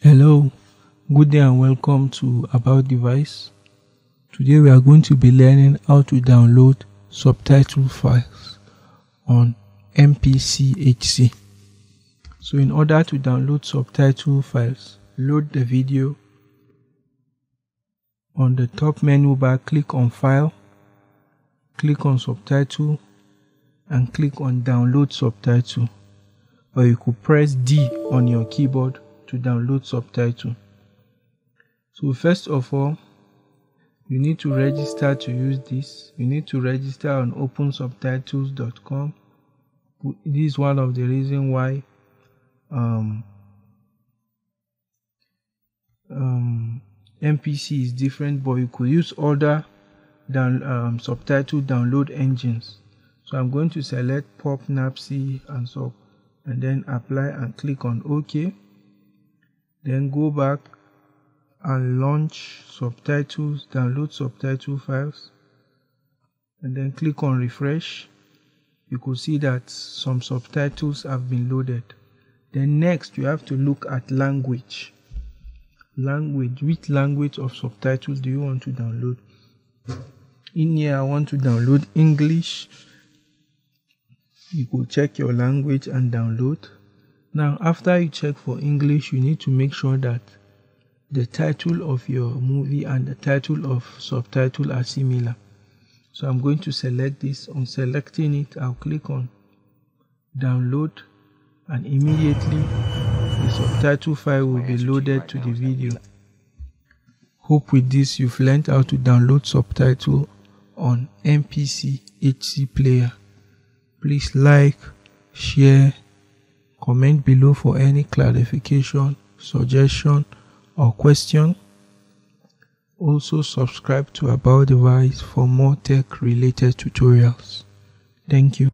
Hello, good day and welcome to About Device. Today we are going to be learning how to download subtitle files on MPC-HC. So in order to download subtitle files, load the video. On the top menu bar, click on File, click on Subtitle and click on Download Subtitle. Or you could press D on your keyboard to download subtitle. So first of all, you need to register to use this. You need to register on opensubtitles.com. This is one of the reasons why um, um, MPC is different, but you could use other down, um, subtitle download engines. So I'm going to select Pop, Napsi, and so, and then apply and click on OK then go back and launch subtitles download subtitle files and then click on refresh. You could see that some subtitles have been loaded. Then next you have to look at language. Language which language of subtitles do you want to download? In here i want to download english. You could check your language and download now, after you check for English, you need to make sure that the title of your movie and the title of subtitle are similar. So I'm going to select this. On selecting it, I'll click on download and immediately the subtitle file will be loaded to the video. Hope with this you've learned how to download subtitle on MPC HC player. Please like, share, Comment below for any clarification, suggestion, or question. Also subscribe to About Device for more tech related tutorials. Thank you.